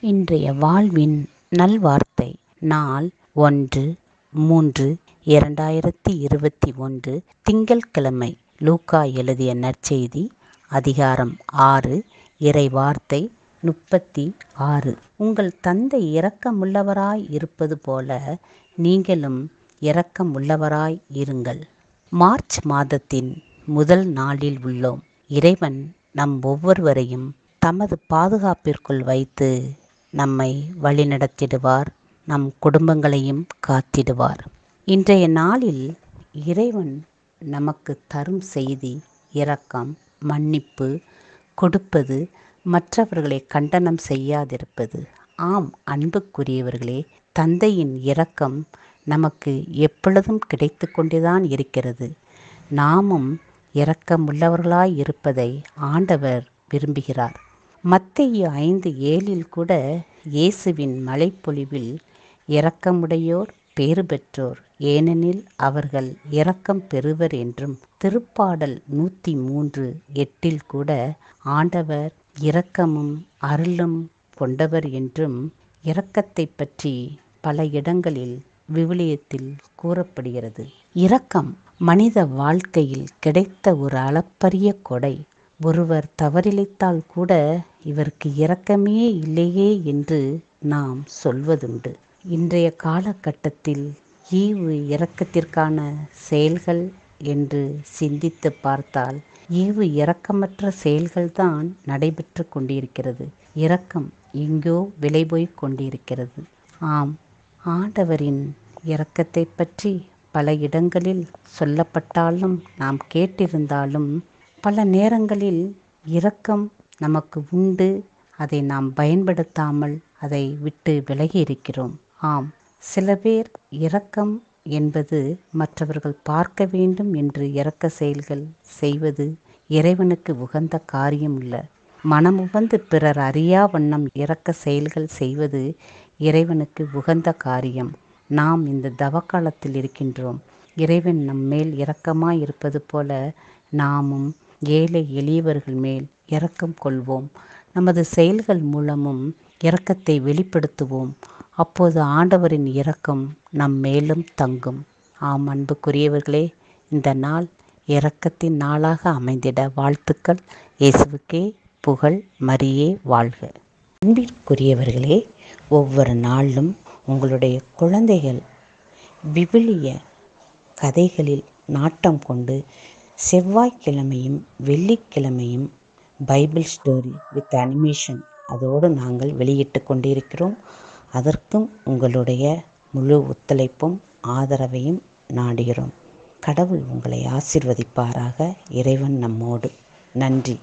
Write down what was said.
இன்றைய வாழ்வின் நல்வார்த்தை நாள் ஒன்று மூன்று இரண்டாயிரத்தி இருபத்தி ஒன்று திங்கட்கிழமை லூக்கா எழுதிய நற்செய்தி அதிகாரம் ஆறு இறை வார்த்தை முப்பத்தி ஆறு. உங்கள் தந்தை இரக்கமுள்ளவராய் இருப்பது போல நீங்களும் இரக்கமுள்ளவராய் இருங்கள். மார்ச் மாதத்தின் முதல் நாளில் உள்ளோம். இறைவன் நம் ஒவ்வொருவரையும் தமது பாதுகாப்பிற்குள் வைத்து நம்மை வழிநடத்திடுவார். நம் குடும்பங்களையும் காத்திடுவார். இன்றைய நாளில் இறைவன் நமக்கு தரும் செய்தி இரக்கம் மன்னிப்பு கொடுப்பது மற்றவர்களை கண்டனம் செய்யாதிருப்பது. ஆம் அன்புக்குரியவர்களே தந்தையின் இரக்கம் நமக்கு எப்பொழுதும் கிடைத்து கொண்டுதான் இருக்கிறது. நாமும் இரக்கமுள்ளவர்களாய் இருப்பதை ஆண்டவர் விரும்புகிறார். மத்திய ஐந்து ஏழில் கூட இயேசுவின் மலைப்பொழிவில் இரக்கமுடையோர் பேறு பெற்றோர். ஏனெனில் அவர்கள் இரக்கம் பெறுவர் என்றும் திருப்பாடல் நூற்றி மூன்று எட்டில் கூட ஆண்டவர் இரக்கமும் அருளும் கொண்டவர் என்றும் இரக்கத்தை பற்றி பல இடங்களில் விவிலியத்தில் கூறப்படுகிறது. இரக்கம் மனித வாழ்க்கையில் கிடைத்த ஒரு அளப்பரிய கொடை. ஒருவர் தவறிழைத்தால் கூட இவருக்கு இரக்கமே இல்லையே என்று நாம் சொல்வதுண்டு. இன்றைய காலகட்டத்தில் ஈவு இரக்கத்திற்கான செயல்கள் என்று சிந்தித்து பார்த்தால் ஈவு இரக்கமற்ற செயல்கள்தான் நடைபெற்று கொண்டிருக்கிறது. இரக்கம் எங்கோ விலை போய் கொண்டிருக்கிறது. ஆம் ஆண்டவரின் இரக்கத்தை பற்றி பல இடங்களில் சொல்லப்பட்டாலும் நாம் கேட்டிருந்தாலும் பல நேரங்களில் இரக்கம் நமக்கு உண்டு. அதை நாம் பயன்படுத்தாமல் அதை விட்டு விலகி இருக்கிறோம். ஆம் சில பேர் இரக்கம் என்பது மற்றவர்கள் பார்க்க வேண்டும் என்று இரக்க செயல்கள் செய்வது இறைவனுக்கு உகந்த காரியம் இல்லை. மனமுவந்து பிறர் அறியா வண்ணம் இரக்க செயல்கள் செய்வது இறைவனுக்கு உகந்த காரியம். நாம் இந்த தவக்காலத்தில் இருக்கின்றோம். இறைவன் நம் மேல் இரக்கமாய் இருப்பது போல நாமும் ஏழை எளியவர்கள் மேல் இரக்கம் கொள்வோம். நமது செயல்கள் மூலமும் இரக்கத்தை வெளிப்படுத்துவோம். அப்போது ஆண்டவரின் இரக்கம் நம் மேலும் தங்கும். ஆம் அன்புக்குரியவர்களே இந்த நாள் இரக்கத்தின் நாளாக அமைந்திட வாழ்த்துக்கள். இயேசுவுக்கே புகழ் மரியே வாழ்க. அன்பிற்குரியவர்களே ஒவ்வொரு நாளும் உங்களுடைய குழந்தைகள் விவிலிய கதைகளில் நாட்டம் கொண்டு செவ்வாய்க்கிழமையும் வெள்ளிக்கிழமையும் பைபிள் ஸ்டோரி வித் அனிமேஷன் அதோடு நாங்கள் வெளியிட்டு கொண்டிருக்கிறோம். அதற்கும் உங்களுடைய முழு ஒத்துழைப்பும் ஆதரவையும் நாடுகிறோம். கடவுள் உங்களை ஆசிர்வதிப்பாராக இறைவன் நம்மோடு. நன்றி.